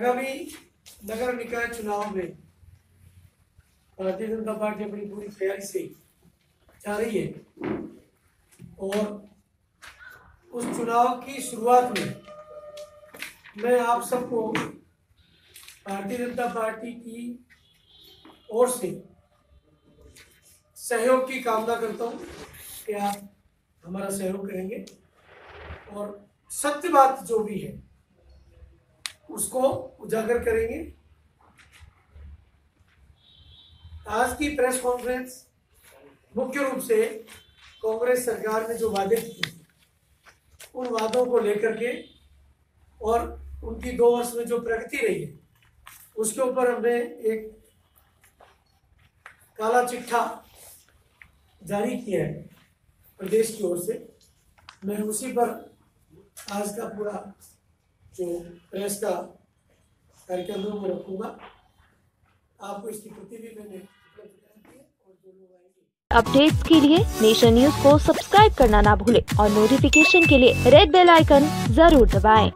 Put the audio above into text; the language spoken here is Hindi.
आगामी नगर निकाय चुनाव में भारतीय जनता पार्टी अपनी पूरी तैयारी से जा रही है और उस चुनाव की शुरुआत में मैं आप सबको भारतीय जनता पार्टी की ओर से सहयोग की कामना करता हूँ कि आप हमारा सहयोग करेंगे। और सत्य बात जो भी है उसको उजागर करेंगे। आज की प्रेस कॉन्फ्रेंस मुख्य रूप से कांग्रेस सरकार ने जो वादे किए उन वादों को लेकर के और उनकी दो वर्ष में जो प्रगति रही है, उसके ऊपर हमने एक काला चिट्ठा जारी किया है प्रदेश की ओर से। मैं उसी पर आज का पूरा जो प्रेस का कार्यक्रम है वो रखूँगा आपको इसकी प्रति भी मैंने अपडेट्स के लिए नेशन न्यूज़ को सब्सक्राइब करना ना भूलें और नोटिफिकेशन के लिए रेड बेल आइकन ज़रूर दबाएँ।